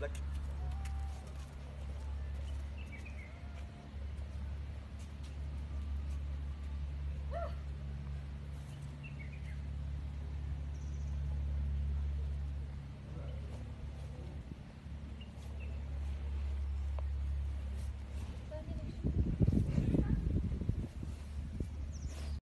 لك.